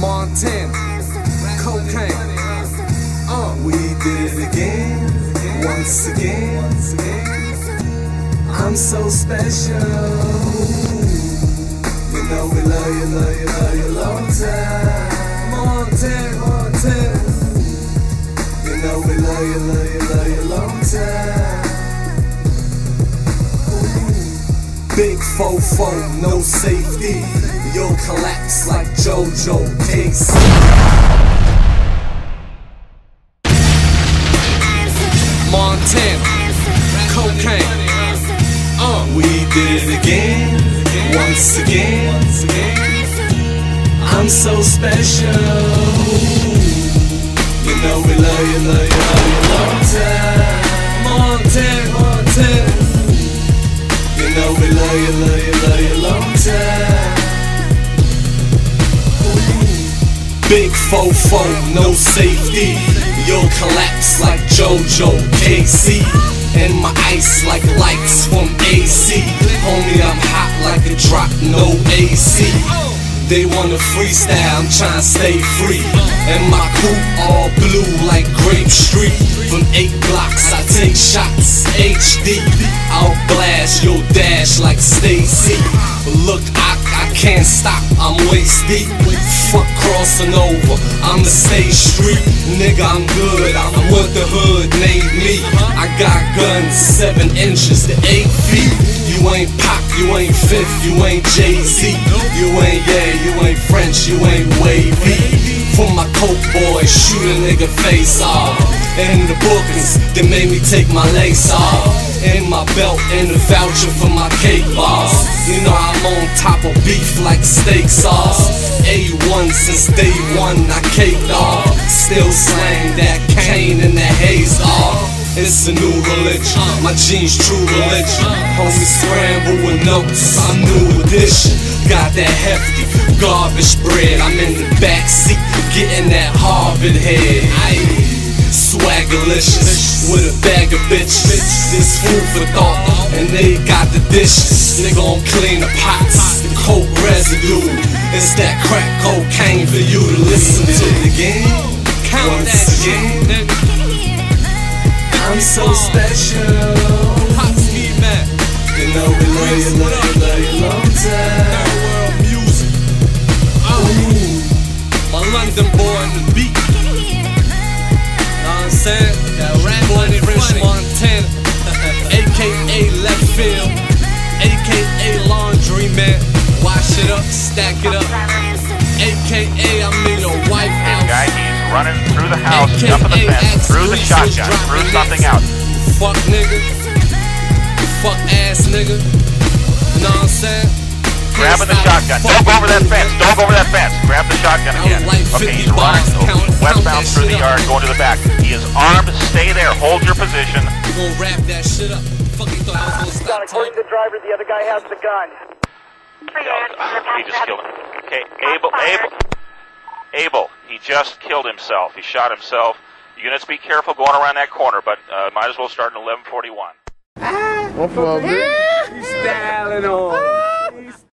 Montana, cocaine. Uh, we did it again, once again. I'm so special. You know we love you, love you, love you long time. Montana, Montana. You know we love you, love you, love you long time. Big fofo, no safety. You'll collapse like JoJo K-Ci. Montana, cocaine. Uh, we did it again, once again. I'm so special. You know we love you, love you, love you long time. Know we love you, love you, love you long time. Big fofo, no safety. You'll collapse like JoJo K-Ci. And my ice like lights from AC. Homie, I'm hot like a drop, no AC. They wanna freestyle, I'm tryna stay free. And my coupe all blue like Grape Street. From eight blocks, I take shots, HD. I'll blast your like Stacy. Look, I, I can't stop, I'm waist deep. Fuck crossing over, I'm the stage street. Nigga, I'm good, I'm what the hood made me. I got guns, seven inches to eight feet. You ain't pop, you ain't fifth, you ain't Jay-Z. You ain't yeah, you ain't French, you ain't wavy. For my coke boy, shoot a nigga face off. And the bookings, they made me take my lace off. And my belt and the voucher for my cake boss. You know I'm on top of beef like steak sauce. A1 since day one, I caked off. Still slang that cane and that haze off. It's a new religion, my jeans true religion. Homie scramble with notes, I'm new edition. Got that hefty garbage bread. I'm in the back seat, getting that Harvard head. Swagalicious with a bag of bitches. This food for thought, and they got the dishes. They gon' clean the pots, the coke residue. It's that crack cocaine for you to listen to the game. Count that again. I'm so special. Hot ski man, You know we love you, love you, love you long time. world music. Uh, my London boy in the beat. I'm saying? Rap Rich Montana, aka Left aka Laundry Man. Wash it up, stack it up, aka I'm in your white This guy, he's running through the house, AKA jumping the fence, through the shotgun, dropping something out. Fuck nigga, fuck ass nigga. Know what I'm saying? Grabbing the shotgun. Don't go over that fence. Don't go over that fence. Grab the shotgun again. Okay, he's running westbound through the yard, going to the back. He is armed. Stay there. Hold your position. You gonna wrap that shit up. Fuck you thought I was gonna stop According time? the driver, the other guy has the gun. He just killed him. Okay, Abel, Abel, Abel. He just killed himself. He shot himself. Units, be careful going around that corner, but uh, might as well start in 1141. Styling on.